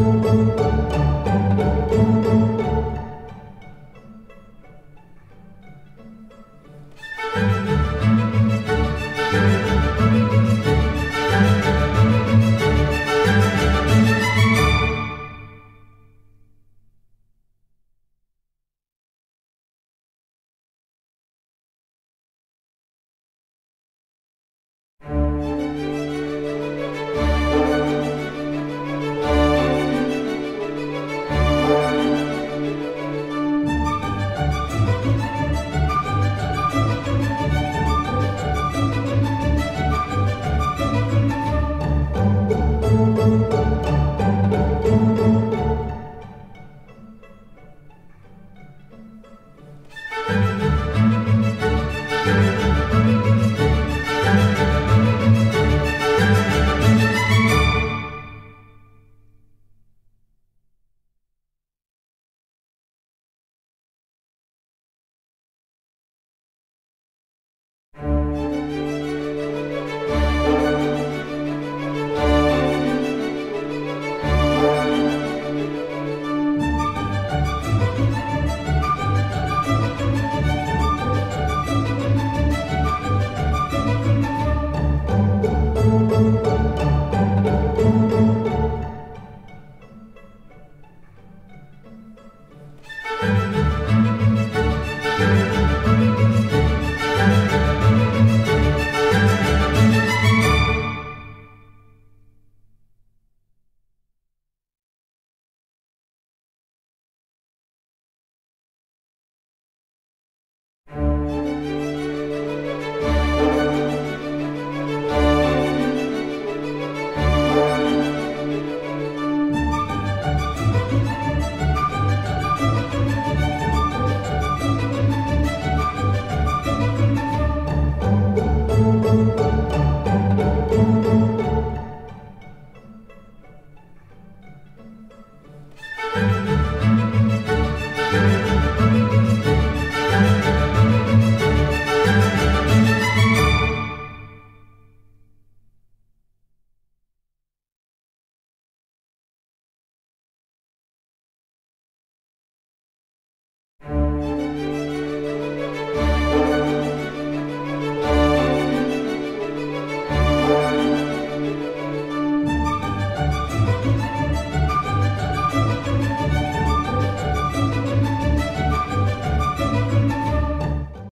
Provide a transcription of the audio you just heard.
Música